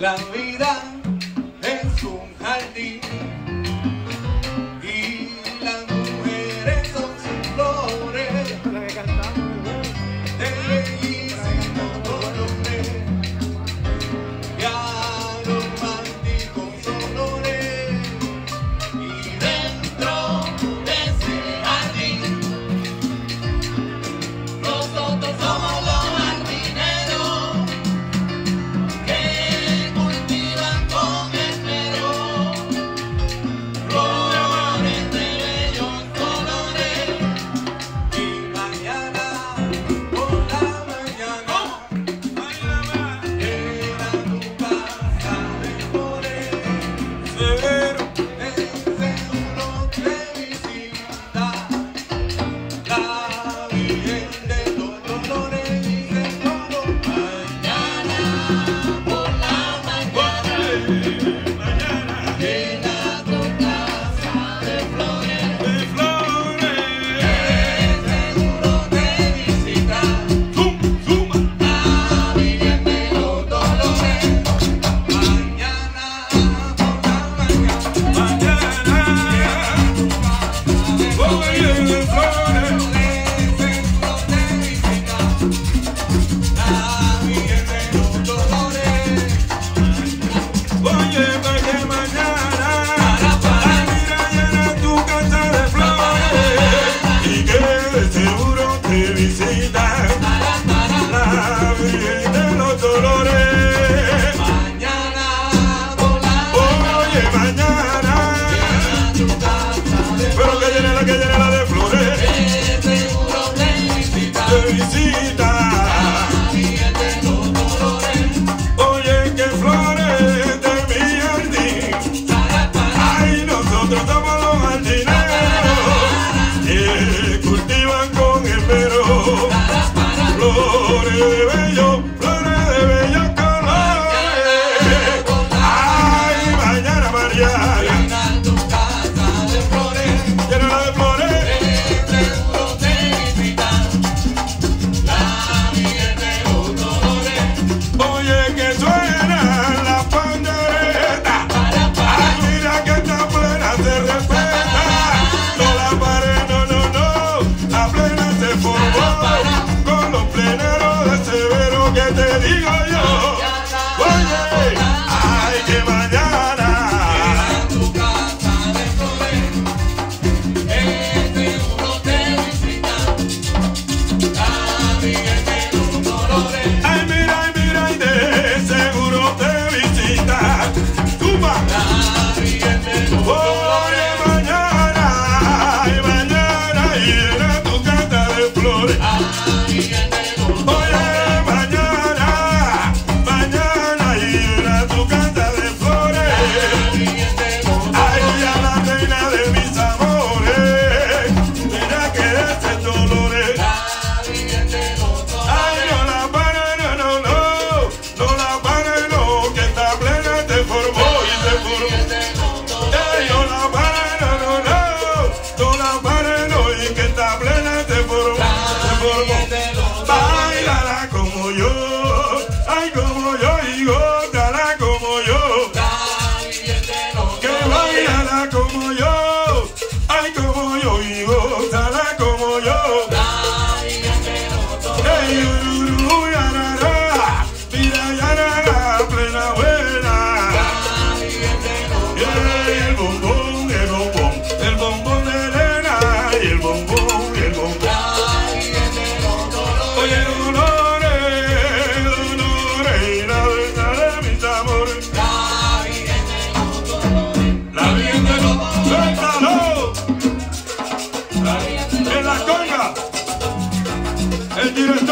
La vida es un jardín El bombón, el bombón, el bombón de Elena y el bombón, el bombón. Oye, dolores, dolores, la verdad de mis amores. La Virgen de los Dolores, la Virgen de los Dolores, la Virgen de los Dolores, en la conga, el director.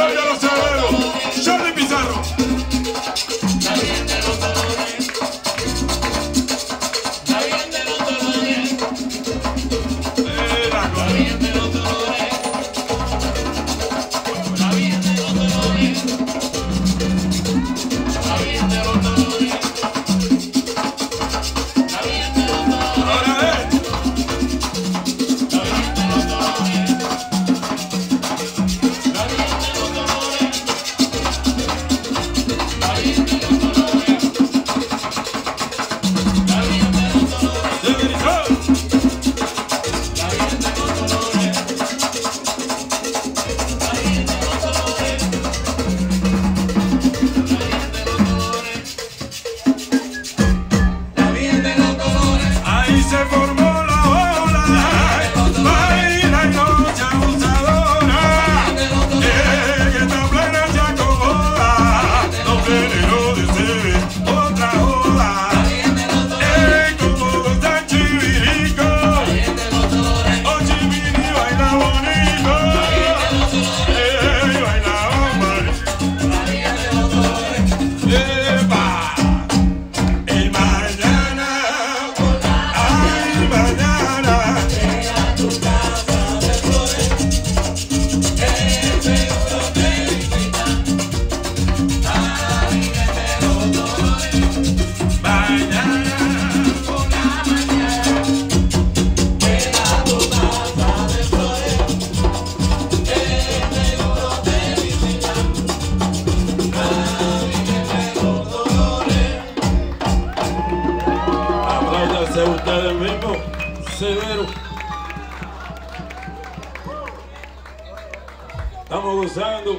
de Domingo Severo. Estamos gozando.